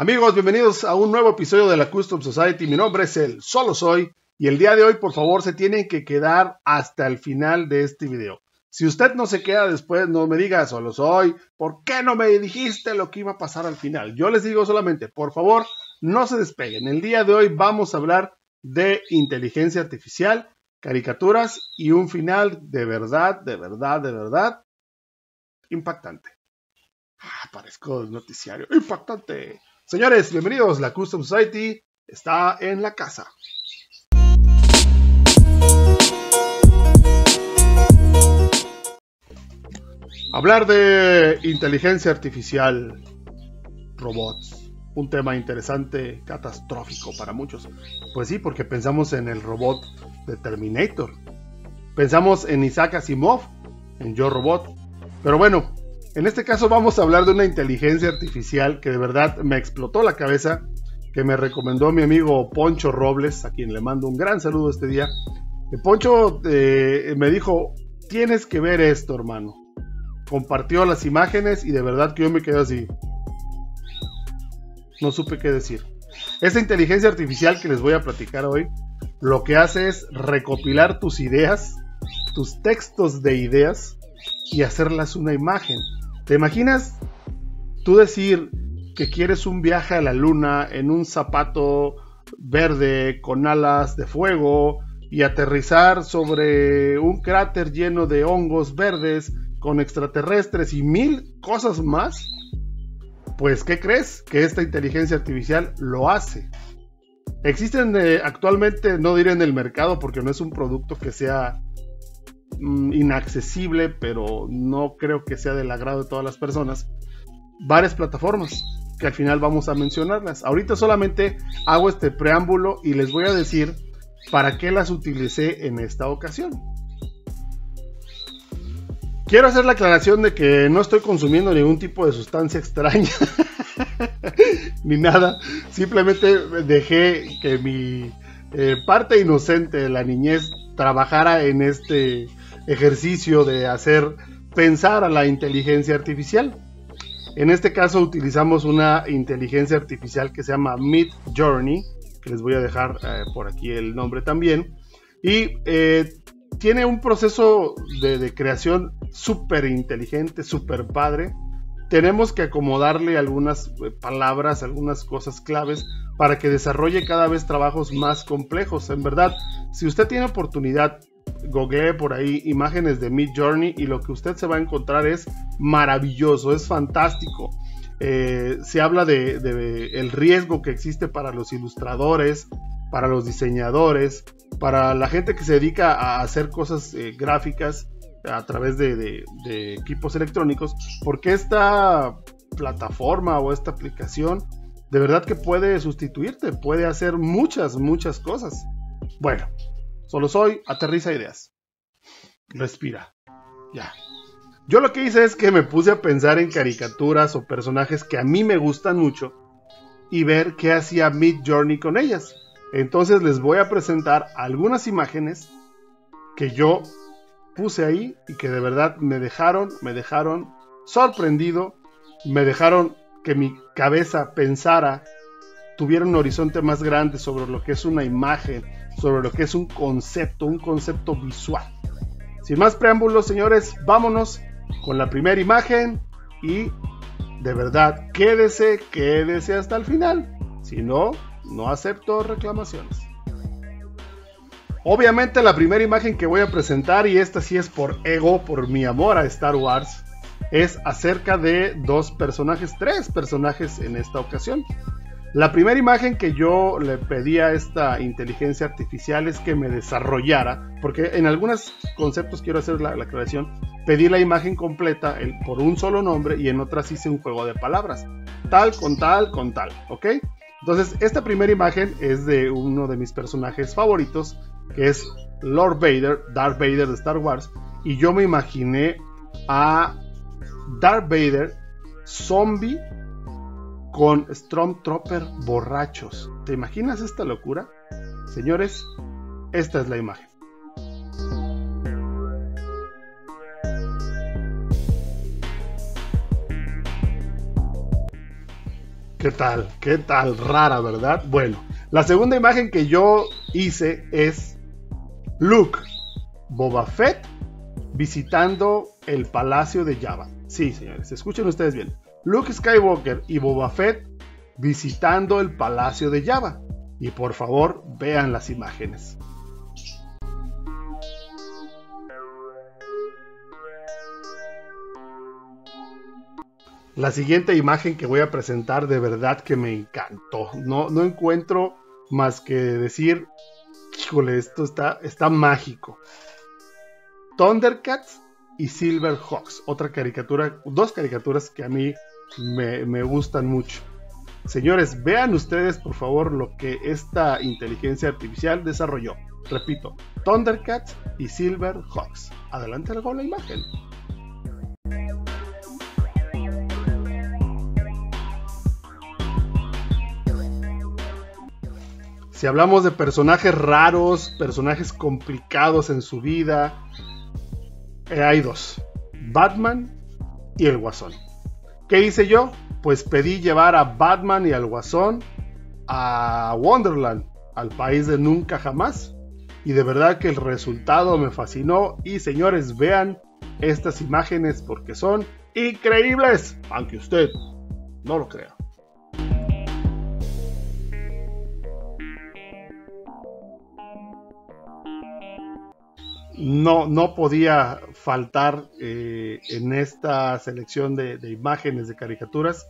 Amigos, bienvenidos a un nuevo episodio de la Custom Society. Mi nombre es el Solo Soy y el día de hoy, por favor, se tienen que quedar hasta el final de este video. Si usted no se queda después, no me diga Solo Soy, ¿por qué no me dijiste lo que iba a pasar al final? Yo les digo solamente, por favor, no se despeguen. El día de hoy vamos a hablar de inteligencia artificial, caricaturas y un final de verdad, de verdad, de verdad impactante. Ah, parezco noticiario. Impactante. Señores, bienvenidos. La Custom Society está en la casa. Hablar de inteligencia artificial, robots, un tema interesante, catastrófico para muchos. Pues sí, porque pensamos en el robot de Terminator. Pensamos en Isaac Asimov, en Yo Robot. Pero bueno, en este caso vamos a hablar de una inteligencia artificial que de verdad me explotó la cabeza, que me recomendó mi amigo Poncho Robles, a quien le mando un gran saludo este día. Poncho eh, me dijo, tienes que ver esto, hermano. Compartió las imágenes y de verdad que yo me quedé así. No supe qué decir. Esta inteligencia artificial que les voy a platicar hoy, lo que hace es recopilar tus ideas, tus textos de ideas y hacerlas una imagen. ¿Te imaginas tú decir que quieres un viaje a la luna en un zapato verde con alas de fuego y aterrizar sobre un cráter lleno de hongos verdes con extraterrestres y mil cosas más? Pues, ¿qué crees? Que esta inteligencia artificial lo hace. Existen eh, actualmente, no diré en el mercado porque no es un producto que sea Mm, inaccesible, pero no creo que sea del agrado de todas las personas, varias plataformas que al final vamos a mencionarlas. Ahorita solamente hago este preámbulo y les voy a decir para qué las utilicé en esta ocasión. Quiero hacer la aclaración de que no estoy consumiendo ningún tipo de sustancia extraña, ni nada. Simplemente dejé que mi eh, parte inocente de la niñez trabajara en este ejercicio de hacer pensar a la inteligencia artificial. En este caso utilizamos una inteligencia artificial que se llama Mid Journey, que les voy a dejar eh, por aquí el nombre también. Y eh, tiene un proceso de, de creación súper inteligente, súper padre. Tenemos que acomodarle algunas eh, palabras, algunas cosas claves para que desarrolle cada vez trabajos más complejos. En verdad, si usted tiene oportunidad googlee por ahí imágenes de Mid Journey y lo que usted se va a encontrar es maravilloso, es fantástico. Eh, se habla de, el riesgo que existe para los ilustradores, para los diseñadores, para la gente que se dedica a hacer cosas eh, gráficas a través de, equipos electrónicos, porque esta plataforma o esta aplicación de verdad que puede sustituirte, puede hacer muchas, muchas cosas. Bueno, Solo soy, aterriza ideas. Respira. Ya. Yo lo que hice es que me puse a pensar en caricaturas o personajes que a mí me gustan mucho y ver qué hacía Mid Journey con ellas. Entonces les voy a presentar algunas imágenes que yo puse ahí y que de verdad me dejaron, me dejaron sorprendido, me dejaron que mi cabeza pensara, tuviera un horizonte más grande sobre lo que es una imagen, sobre lo que es un concepto, un concepto visual. Sin más preámbulos, señores, vámonos con la primera imagen y de verdad, quédese, quédese hasta el final. Si no, no acepto reclamaciones. Obviamente la primera imagen que voy a presentar, y esta sí es por ego, por mi amor a Star Wars, es acerca de dos personajes, tres personajes en esta ocasión. La primera imagen que yo le pedí a esta inteligencia artificial es que me desarrollara, porque en algunos conceptos quiero hacer la, aclaración, pedí la imagen completa por un solo nombre y en otras hice un juego de palabras, tal con tal con tal, ¿ok? Entonces, esta primera imagen es de uno de mis personajes favoritos, que es Lord Vader, Darth Vader de Star Wars, y yo me imaginé a Darth Vader zombie con Stormtrooper borrachos. ¿Te imaginas esta locura? Señores, esta es la imagen. ¿Qué tal? ¿Qué tal? Rara, ¿verdad? Bueno, la segunda imagen que yo hice es Luke, Boba Fett visitando el palacio de Java. Sí, señores, escuchen ustedes bien. Luke Skywalker y Boba Fett visitando el palacio de Java. Y por favor, vean las imágenes. La siguiente imagen que voy a presentar de verdad que me encantó. No, no encuentro más que decir, híjole, esto está, está mágico. Thundercats y Silverhawks, otra caricatura, dos caricaturas que a mí me, gustan mucho. Señores, vean ustedes por favor lo que esta inteligencia artificial desarrolló. Repito, Thundercats y Silverhawks. Adelante con la imagen. Si hablamos de personajes raros, personajes complicados en su vida, eh, hay dos. Batman y el Guasón. ¿Qué hice yo? Pues pedí llevar a Batman y al Guasón a Wonderland, al país de nunca jamás. Y de verdad que el resultado me fascinó. Y señores, vean estas imágenes porque son increíbles, aunque usted no lo crea. No, podía faltar eh, en esta selección de, imágenes de caricaturas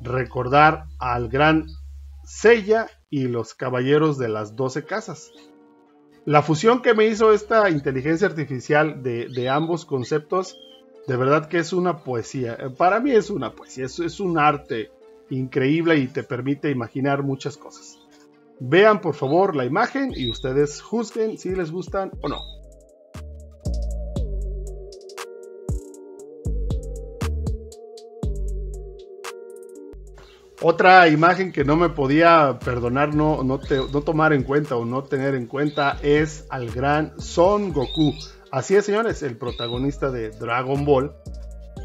recordar al gran Sella y los caballeros de las doce casas. La fusión que me hizo esta inteligencia artificial de, ambos conceptos, de verdad que es una poesía. Para mí es una poesía, es, es un arte increíble y te permite imaginar muchas cosas. Vean por favor la imagen y ustedes juzguen si les gustan o no. Otra imagen que no me podía perdonar no, no, tomar en cuenta o no tener en cuenta es al gran Son Goku. Así es, señores, el protagonista de Dragon Ball.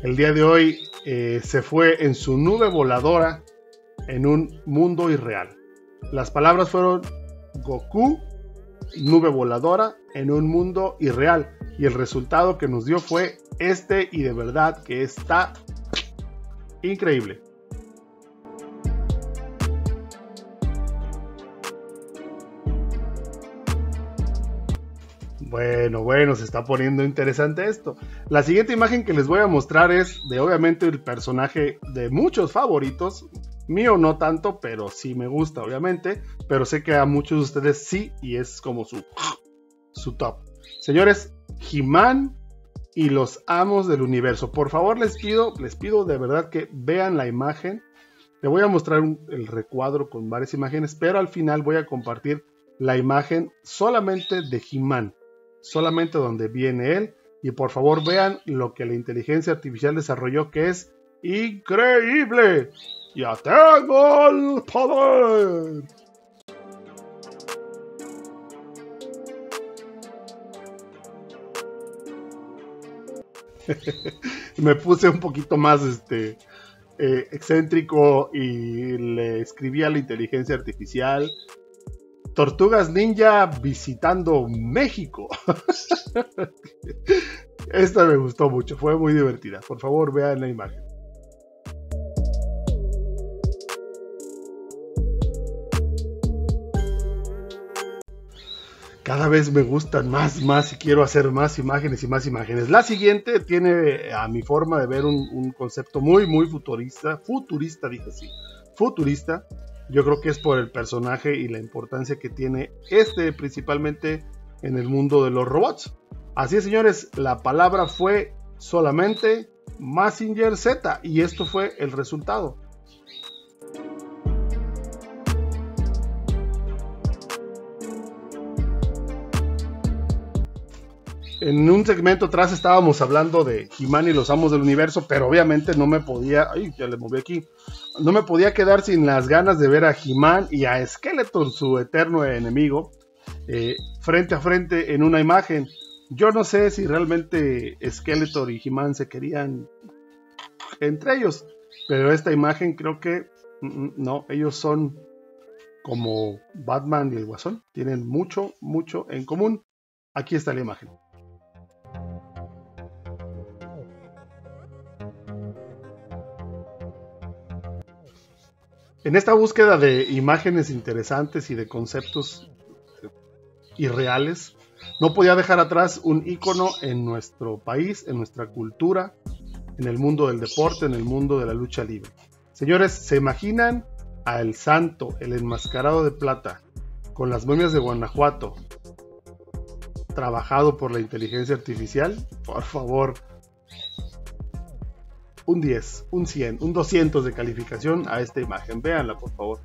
El día de hoy eh, se fue en su nube voladora en un mundo irreal. Las palabras fueron Goku, nube voladora en un mundo irreal. Y el resultado que nos dio fue este y de verdad que está increíble. Bueno, bueno, se está poniendo interesante esto. La siguiente imagen que les voy a mostrar es de obviamente el personaje de muchos favoritos. Mío no tanto, pero sí me gusta, obviamente. Pero sé que a muchos de ustedes sí, y es como su, su top. Señores, He-Man y los amos del universo. Por favor, les pido, les pido de verdad que vean la imagen. Le voy a mostrar el recuadro con varias imágenes, pero al final voy a compartir la imagen solamente de He-Man solamente donde viene él. Y por favor vean lo que la inteligencia artificial desarrolló que es increíble. Ya tengo el poder. me puse un poquito más este eh, excéntrico y le escribí a la inteligencia artificial Tortugas Ninja visitando México. Esta me gustó mucho, fue muy divertida. Por favor, vean la imagen. Cada vez me gustan más, más y quiero hacer más imágenes y más imágenes. La siguiente tiene a mi forma de ver un, un concepto muy, muy futurista. Futurista, dije así. Futurista yo creo que es por el personaje y la importancia que tiene este principalmente en el mundo de los robots. Así es, señores, la palabra fue solamente Massinger Z y esto fue el resultado. En un segmento atrás estábamos hablando de He-Man y los amos del universo, pero obviamente no me podía, ay, ya le moví aquí, no me podía quedar sin las ganas de ver a He-Man y a Skeletor, su eterno enemigo, eh, frente a frente en una imagen. Yo no sé si realmente Skeletor y He-Man se querían entre ellos, pero esta imagen creo que Mm, mm, no, ellos son como Batman y el Guasón. Tienen mucho, mucho en común. Aquí está la imagen. En esta búsqueda de imágenes interesantes y de conceptos irreales, no podía dejar atrás un icono en nuestro país, en nuestra cultura, en el mundo del deporte, en el mundo de la lucha libre. Señores, ¿se imaginan a El Santo, el enmascarado de plata, con las momias de Guanajuato, trabajado por la inteligencia artificial? Por favor, un 10, un 100, un 200 de calificación a esta imagen. Véanla, por favor.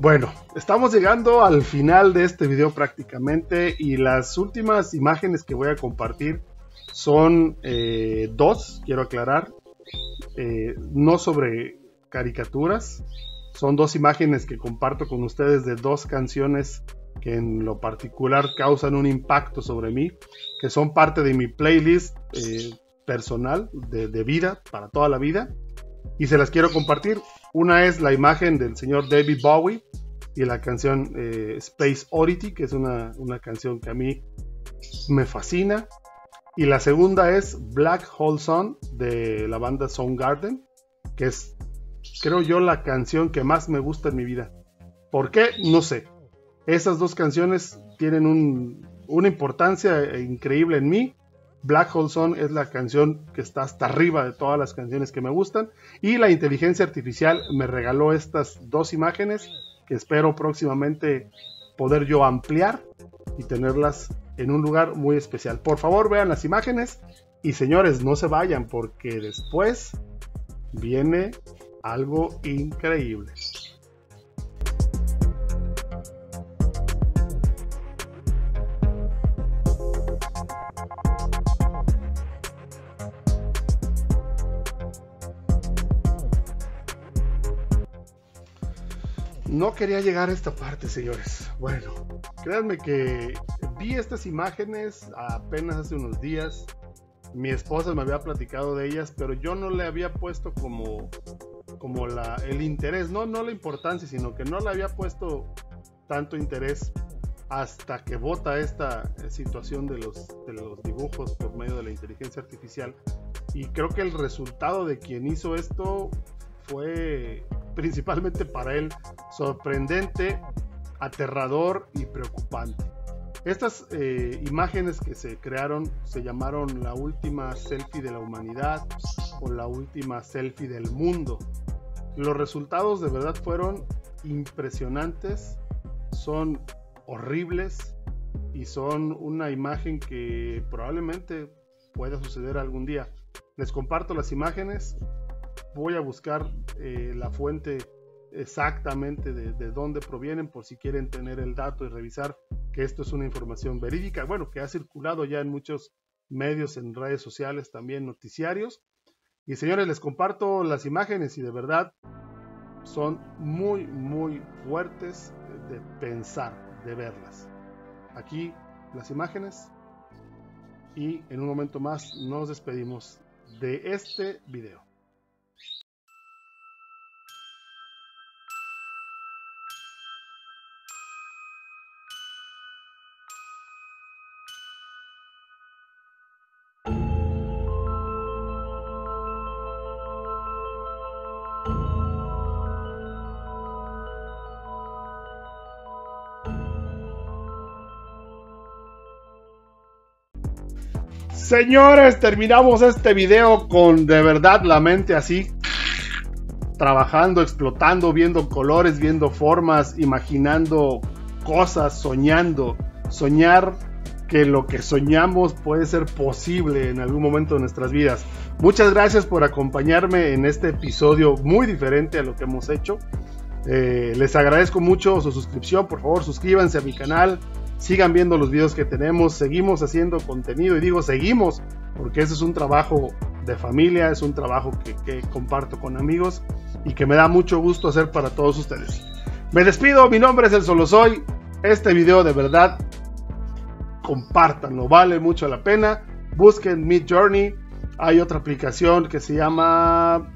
Bueno, estamos llegando al final de este video prácticamente y las últimas imágenes que voy a compartir son eh, dos, quiero aclarar, eh, no sobre caricaturas, son dos imágenes que comparto con ustedes de dos canciones que en lo particular causan un impacto sobre mí, que son parte de mi playlist eh, personal de, vida para toda la vida y se las quiero compartir. Una es la imagen del señor David Bowie y la canción eh, Space Oddity, que es una, una, canción que a mí me fascina. Y la segunda es Black Hole Sun de la banda Soundgarden, que es, creo yo, la canción que más me gusta en mi vida. ¿Por qué? No sé. Esas dos canciones tienen una importancia increíble en mí. Black Hole Sun es la canción que está hasta arriba de todas las canciones que me gustan. Y la inteligencia artificial me regaló estas dos imágenes que espero próximamente poder yo ampliar y tenerlas en un lugar muy especial. Por favor vean las imágenes y señores no se vayan porque después viene algo increíble. No quería llegar a esta parte, señores. Bueno, créanme que vi estas imágenes apenas hace unos días. Mi esposa me había platicado de ellas, pero yo no le había puesto como, como la, el interés, no, no la importancia, sino que no le había puesto tanto interés hasta que vota esta situación de los, de los dibujos por medio de la inteligencia artificial. Y creo que el resultado de quien hizo esto fue principalmente para él sorprendente, aterrador y preocupante. Estas eh, imágenes que se crearon se llamaron la última selfie de la humanidad o la última selfie del mundo. Los resultados de verdad fueron impresionantes, son horribles y son una imagen que probablemente pueda suceder algún día. Les comparto las imágenes, voy a buscar eh, la fuente exactamente de, de, dónde provienen por si quieren tener el dato y revisar que esto es una información verídica, bueno, que ha circulado ya en muchos medios, en redes sociales, también noticiarios. Y señores, les comparto las imágenes y de verdad son muy, muy fuertes de pensar, de verlas. Aquí las imágenes y en un momento más nos despedimos de este video. Señores, terminamos este video con de verdad la mente así. Trabajando, explotando, viendo colores, viendo formas, imaginando cosas, soñando. Soñar que lo que soñamos puede ser posible en algún momento de nuestras vidas. Muchas gracias por acompañarme en este episodio muy diferente a lo que hemos hecho. Eh, les agradezco mucho su suscripción. Por favor, suscríbanse a mi canal sigan viendo los videos que tenemos, seguimos haciendo contenido y digo seguimos porque ese es un trabajo de familia, es un trabajo que, comparto con amigos y que me da mucho gusto hacer para todos ustedes. Me despido, mi nombre es El Solo Soy, este video de verdad compártanlo, vale mucho la pena. Busquen Mid Journey. Hay otra aplicación que se llama.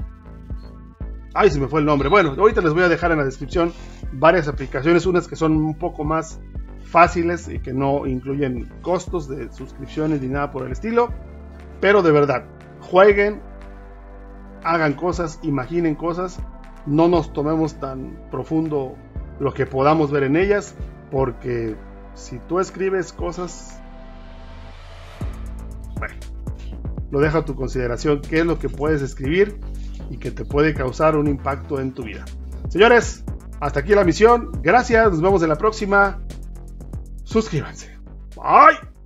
Ay, se me fue el nombre. Bueno, ahorita les voy a dejar en la descripción varias aplicaciones, unas que son un poco más fáciles y que no incluyen costos de suscripciones ni nada por el estilo. Pero de verdad, jueguen, hagan cosas, imaginen cosas, no nos tomemos tan profundo lo que podamos ver en ellas, porque si tú escribes cosas, bueno, lo dejo a tu consideración, qué es lo que puedes escribir y que te puede causar un impacto en tu vida. Señores, hasta aquí la misión, gracias, nos vemos en la próxima, すけいまんぜ。バイ